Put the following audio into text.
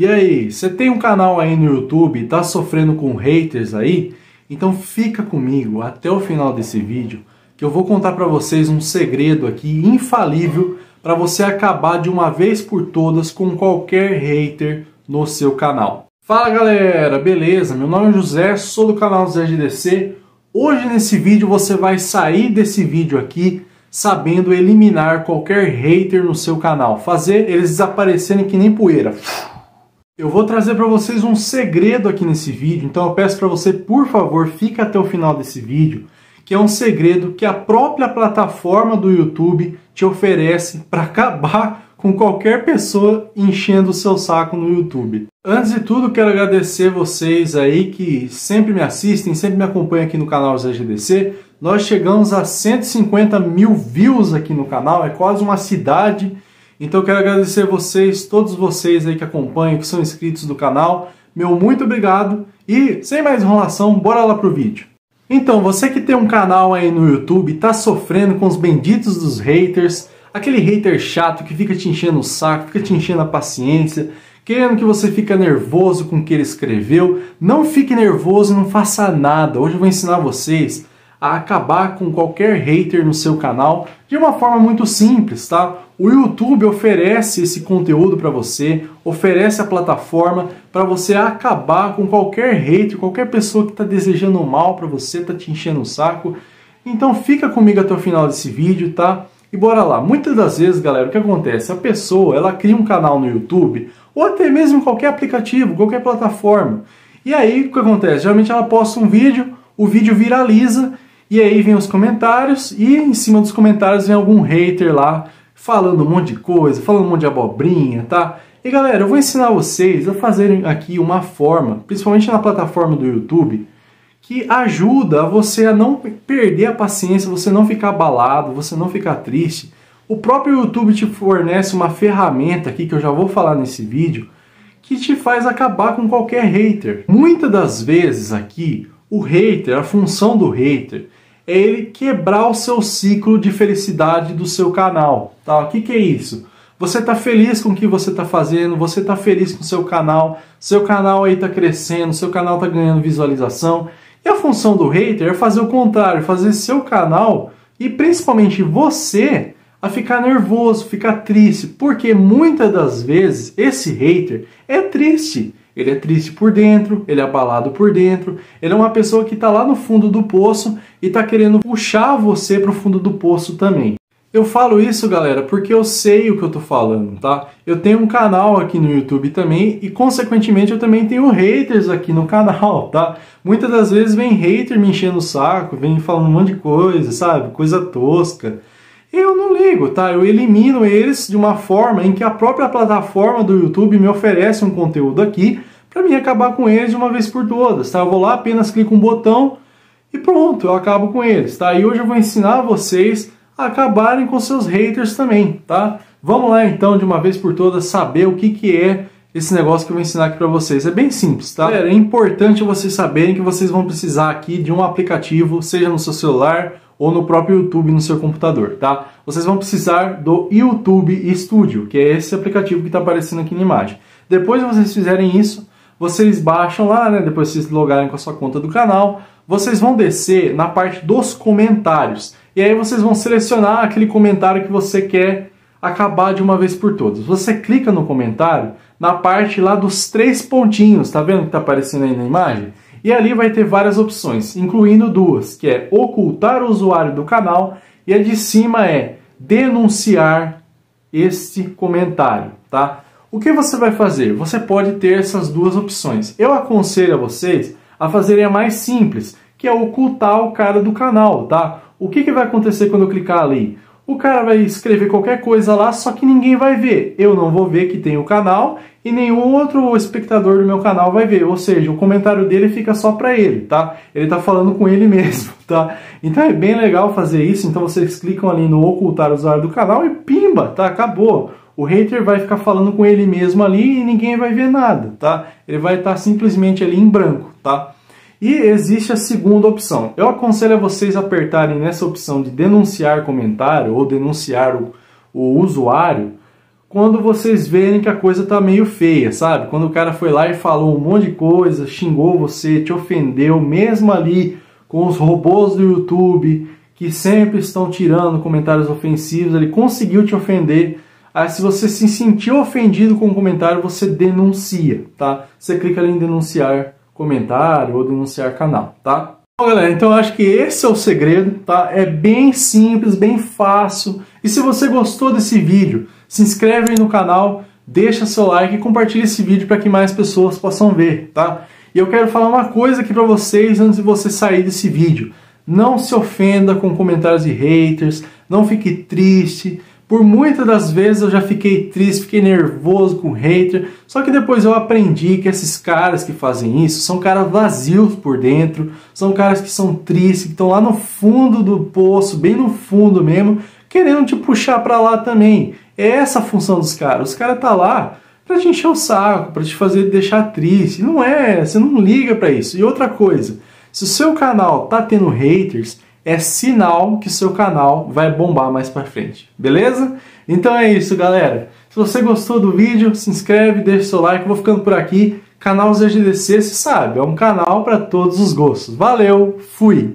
E aí, você tem um canal aí no YouTube e tá sofrendo com haters aí? Então fica comigo até o final desse vídeo que eu vou contar para vocês um segredo aqui infalível para você acabar de uma vez por todas com qualquer hater no seu canal. Fala galera, beleza? Meu nome é José, sou do canal Zé GDC. Hoje nesse vídeo você vai sair desse vídeo aqui sabendo eliminar qualquer hater no seu canal, fazer eles desaparecerem que nem poeira. Eu vou trazer para vocês um segredo aqui nesse vídeo, então eu peço para você, por favor, fique até o final desse vídeo, que é um segredo que a própria plataforma do YouTube te oferece para acabar com qualquer pessoa enchendo o seu saco no YouTube. Antes de tudo, quero agradecer vocês aí que sempre me assistem, sempre me acompanham aqui no canal ZGDC. Nós chegamos a 150 mil views aqui no canal, é quase uma cidade então eu quero agradecer vocês, todos vocês aí que acompanham, que são inscritos do canal. Meu muito obrigado e sem mais enrolação, bora lá pro vídeo. Então, você que tem um canal aí no YouTube, tá sofrendo com os benditos dos haters, aquele hater chato que fica te enchendo o saco, fica te enchendo a paciência, querendo que você fique nervoso com o que ele escreveu, não fique nervoso, não faça nada. Hoje eu vou ensinar vocês a acabar com qualquer hater no seu canal de uma forma muito simples, tá? O YouTube oferece esse conteúdo para você, oferece a plataforma para você acabar com qualquer hater, qualquer pessoa que está desejando mal para você, está te enchendo o saco. Então fica comigo até o final desse vídeo, tá? E bora lá. Muitas das vezes, galera, o que acontece? A pessoa, ela cria um canal no YouTube ou até mesmo qualquer aplicativo, qualquer plataforma. E aí, o que acontece? Geralmente ela posta um vídeo, o vídeo viraliza e aí vem os comentários e em cima dos comentários vem algum hater lá falando um monte de coisa, falando um monte de abobrinha, tá? E galera, eu vou ensinar vocês a fazerem aqui uma forma, principalmente na plataforma do YouTube, que ajuda você a não perder a paciência, você não ficar abalado, você não ficar triste. O próprio YouTube te fornece uma ferramenta aqui que eu já vou falar nesse vídeo, que te faz acabar com qualquer hater. Muitas das vezes aqui, o hater, a função do hater, é ele quebrar o seu ciclo de felicidade do seu canal. Tá? O que, que é isso? Você está feliz com o que você está fazendo, você está feliz com o seu canal, seu canal aí está crescendo, seu canal está ganhando visualização. E a função do hater é fazer o contrário, fazer seu canal e principalmente você a ficar nervoso, ficar triste, porque muitas das vezes esse hater é triste. Ele é triste por dentro, ele é abalado por dentro, ele é uma pessoa que está lá no fundo do poço e está querendo puxar você para o fundo do poço também. Eu falo isso, galera, porque eu sei o que eu tô falando, tá? Eu tenho um canal aqui no YouTube também e, consequentemente, eu também tenho haters aqui no canal, tá? Muitas das vezes vem hater me enchendo o saco, vem falando um monte de coisa, sabe? Coisa tosca. Eu não ligo, tá? Eu elimino eles de uma forma em que a própria plataforma do YouTube me oferece um conteúdo aqui para mim acabar com eles de uma vez por todas, tá? Eu vou lá, apenas clico um botão e pronto, eu acabo com eles, tá? E hoje eu vou ensinar vocês a acabarem com seus haters também, tá? Vamos lá então, de uma vez por todas, saber o que, que é esse negócio que eu vou ensinar aqui para vocês. É bem simples, tá? É importante vocês saberem que vocês vão precisar aqui de um aplicativo, seja no seu celular ou no próprio YouTube no seu computador, tá? Vocês vão precisar do YouTube Studio, que é esse aplicativo que está aparecendo aqui na imagem. Depois que vocês fizerem isso, vocês baixam lá, né? Depois vocês logarem com a sua conta do canal, vocês vão descer na parte dos comentários. E aí vocês vão selecionar aquele comentário que você quer acabar de uma vez por todas. Você clica no comentário na parte lá dos três pontinhos, tá vendo que tá aparecendo aí na imagem? E ali vai ter várias opções, incluindo duas, que é ocultar o usuário do canal e a de cima é denunciar este comentário, tá? O que você vai fazer? Você pode ter essas duas opções. Eu aconselho a vocês a fazerem a mais simples, que é ocultar o cara do canal, tá? O que, que vai acontecer quando eu clicar ali? O cara vai escrever qualquer coisa lá, só que ninguém vai ver. Eu não vou ver que tem o canal e nenhum outro espectador do meu canal vai ver. Ou seja, o comentário dele fica só para ele, tá? Ele tá falando com ele mesmo, tá? Então é bem legal fazer isso. Então vocês clicam ali no ocultar o usuário do canal e pimba, tá? Acabou. O hater vai ficar falando com ele mesmo ali e ninguém vai ver nada, tá? Ele vai estar tá simplesmente ali em branco, tá? E existe a segunda opção. Eu aconselho a vocês apertarem nessa opção de denunciar comentário ou denunciar o, o usuário quando vocês verem que a coisa tá meio feia, sabe? Quando o cara foi lá e falou um monte de coisa, xingou você, te ofendeu, mesmo ali com os robôs do YouTube que sempre estão tirando comentários ofensivos, ele conseguiu te ofender. Aí, se você se sentiu ofendido com o comentário, você denuncia, tá? Você clica ali em denunciar comentário ou denunciar canal, tá? Bom, galera, então eu acho que esse é o segredo, tá? É bem simples, bem fácil. E se você gostou desse vídeo, se inscreve aí no canal, deixa seu like e compartilha esse vídeo para que mais pessoas possam ver, tá? E eu quero falar uma coisa aqui para vocês antes de você sair desse vídeo. Não se ofenda com comentários de haters, não fique triste, por muitas das vezes eu já fiquei triste, fiquei nervoso com hater, só que depois eu aprendi que esses caras que fazem isso são caras vazios por dentro, são caras que são tristes, que estão lá no fundo do poço, bem no fundo mesmo, querendo te puxar para lá também. É essa a função dos caras. Os caras tá lá para te encher o saco, para te fazer deixar triste. Não é, você não liga para isso. E outra coisa, se o seu canal tá tendo haters, é sinal que seu canal vai bombar mais para frente, beleza? Então é isso, galera. Se você gostou do vídeo, se inscreve, deixa seu like. Eu vou ficando por aqui. Canal ZGDC, você sabe, é um canal para todos os gostos. Valeu, fui!